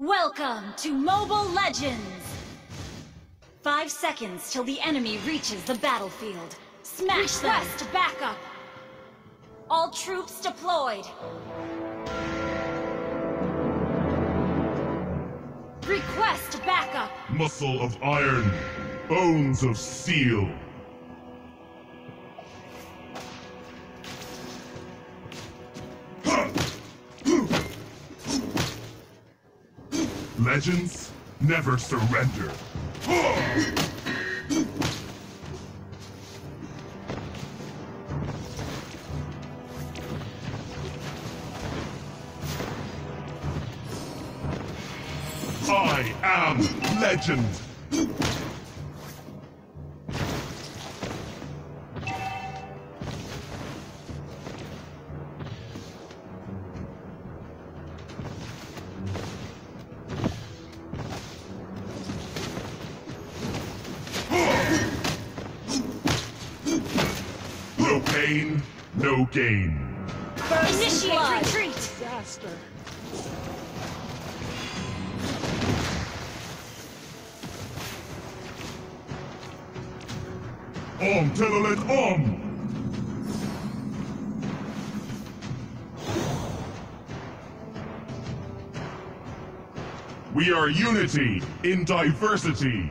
Welcome to Mobile Legends! Five seconds till the enemy reaches the battlefield. Smash Request them! backup! All troops deployed! Request backup! Muscle of iron, bones of steel. Legends never surrender. I am legend. No gain. Initiate blood. retreat! Disaster. Om Telolet Om! We are unity in diversity.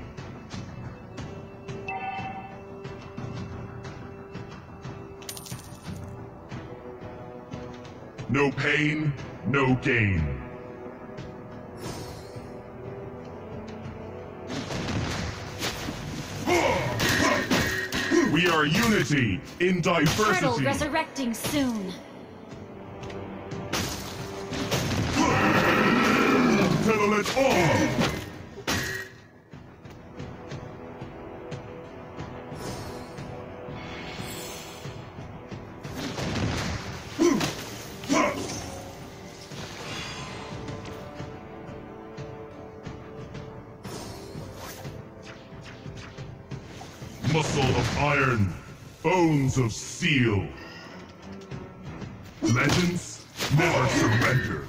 No pain, no gain. We are unity in diversity. Turtle resurrecting soon. Settle it all! Muscle of iron, bones of steel. Legends never surrender.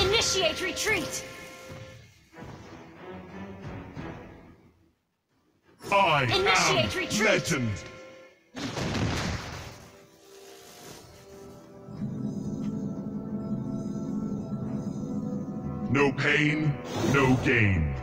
Initiate retreat! I Initiate am retreat. legend. No pain, no gain.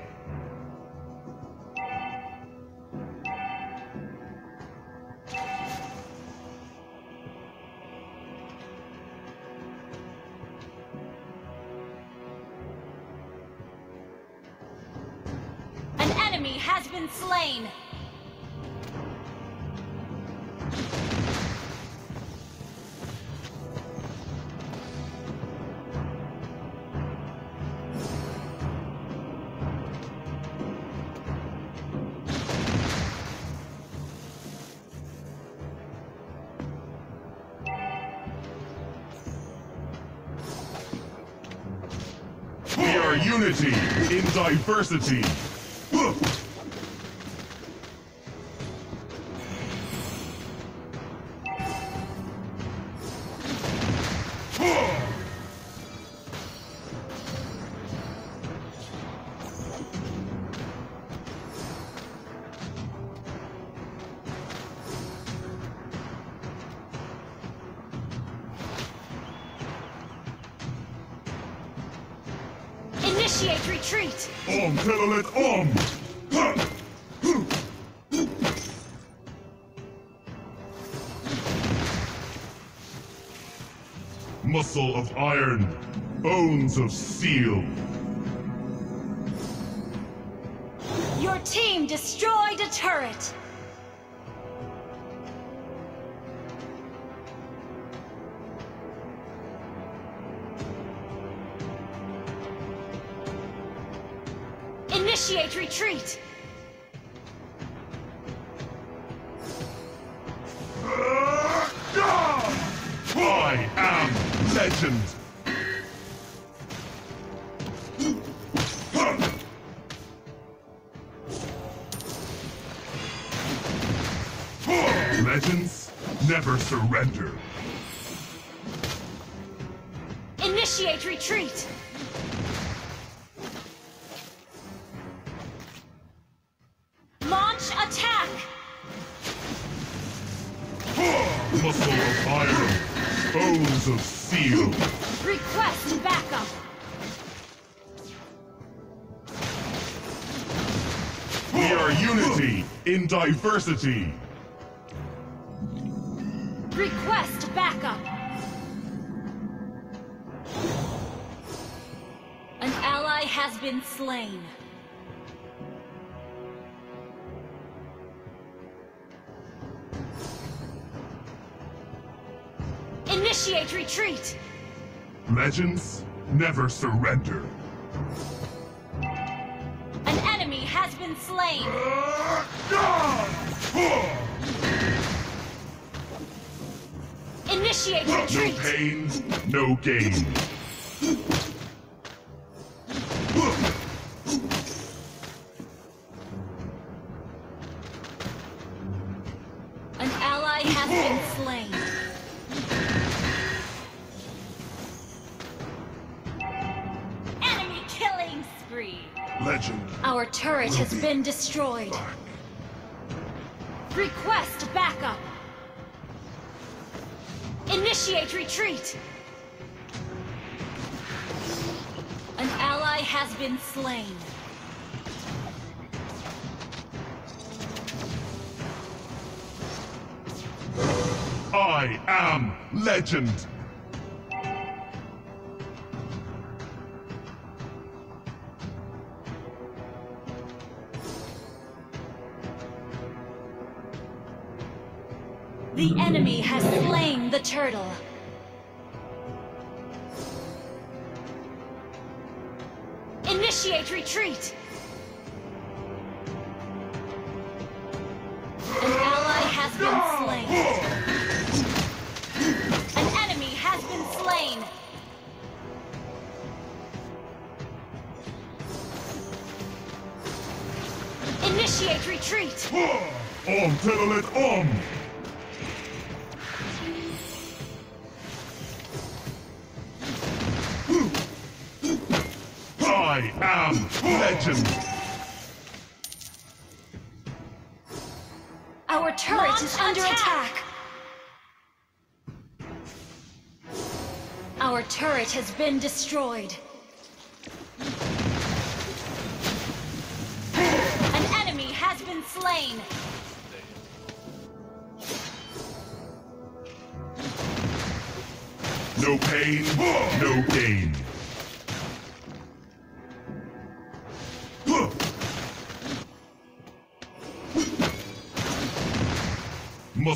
Unity in diversity. Initiate retreat! Om Telolet Om! Muscle of iron, bones of steel. Your team destroyed a turret! Initiate retreat! I am legend. Legends never surrender. Initiate retreat! Request backup! We are unity in diversity. Request backup! An ally has been slain. Initiate retreat! Legends never surrender. An enemy has been slain! Uh, Initiate retreat. No pain, no gain. Turret has be been destroyed. Request backup! Initiate retreat! An ally has been slain. I am legend. The enemy has slain the turtle. Initiate retreat! An ally has been slain. An enemy has been slain. Initiate retreat! Om Telolet Om. I am legend. Our turret is under attack. Our turret has been destroyed. An enemy has been slain. No pain, no gain.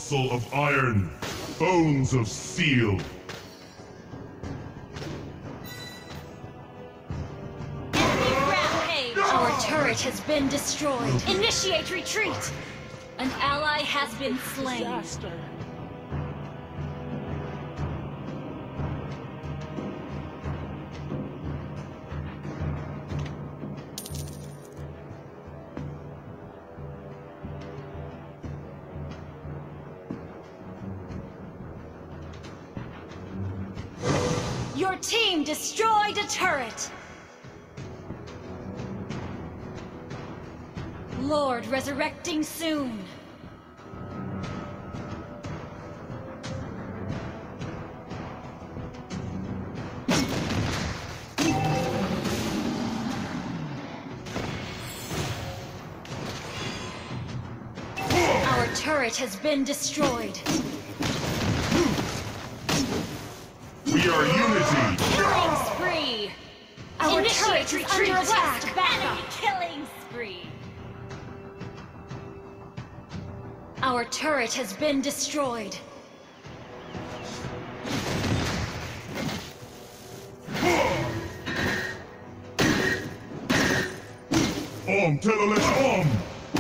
Muscle of iron, bones of steel. Enemy rampage. Our turret has been destroyed. Initiate retreat. An ally has been slain. Disaster. Turret. Lord resurrecting soon. Our turret has been destroyed. We are unity. Killing! Our Initiate turret is retreat. under attack! Request Enemy killing spree! Our turret has been destroyed. Om Telolet Om.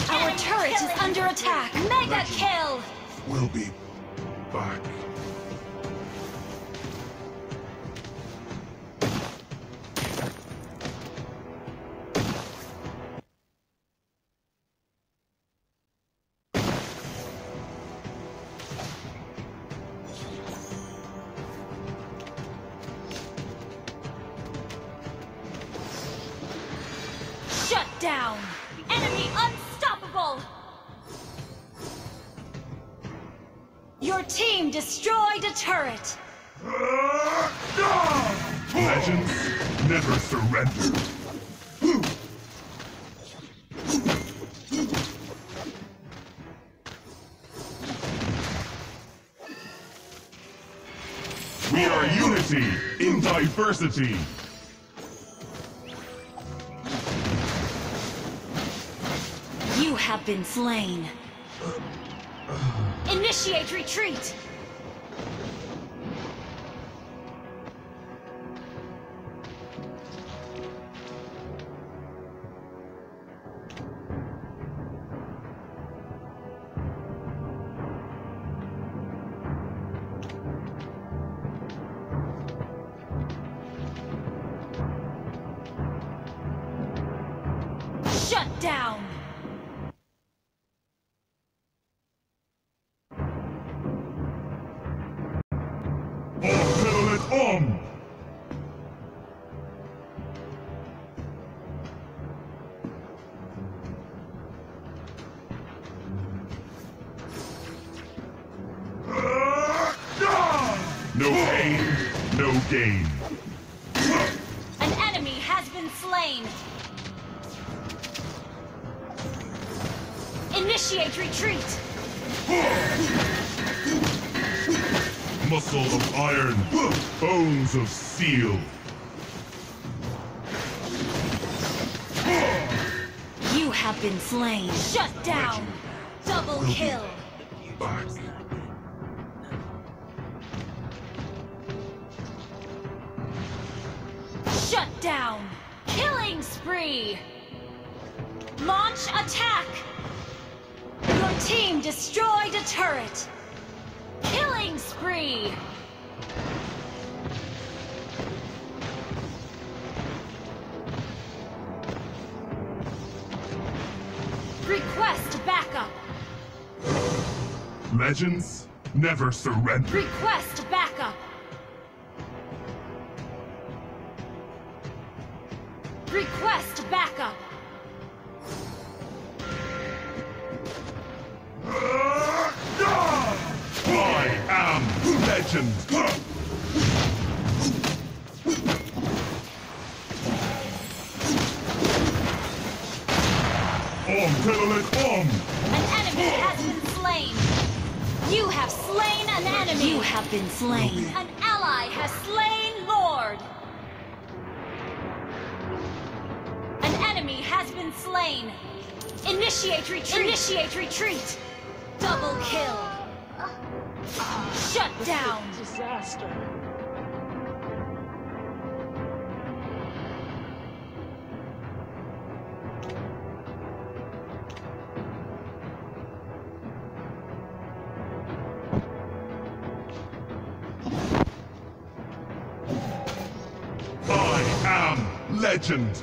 Our turret is under attack! Mega kill! We'll be down! Enemy unstoppable! Your team destroyed a turret! Legends never surrender. We are unity in diversity. Have been slain. Initiate retreat! Shut down! No pain, no gain. An enemy has been slain! Initiate retreat! Muscle of iron, bones of steel. You have been slain! Shut down! Double kill! Back. Shut down! Killing spree! Launch attack! Your team destroyed a turret! Killing spree! Request backup! Legends never surrender. Request backup! You have slain an enemy! You have been slain! An ally has slain Lord! An enemy has been slain! Initiate retreat! Initiate retreat! Double kill! Ah. Shut down! Disaster. Legend.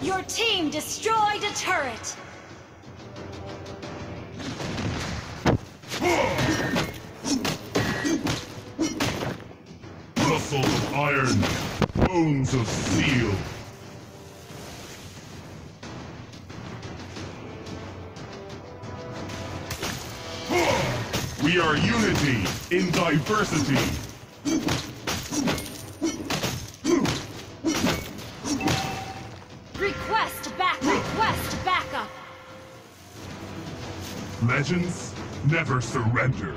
Your team destroyed a turret! Muscle of iron, bones of steel. We are unity in diversity. Request back! Request backup! Legends never surrender.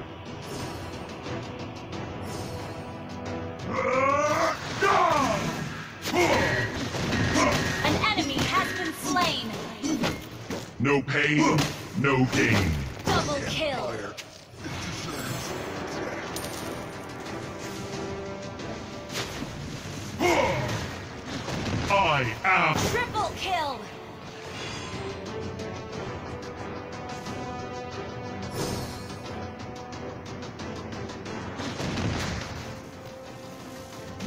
An enemy has been slain! No pain, no gain. I am Triple kill!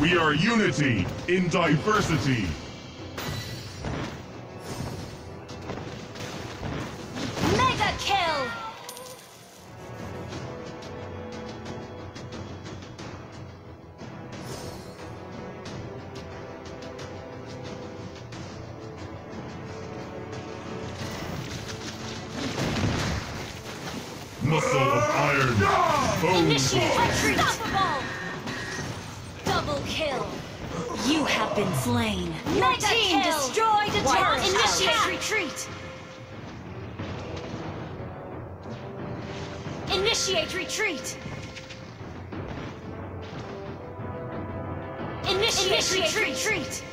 We are unity in diversity. Retreat! Initiate retreat! Initiate, retreat. retreat!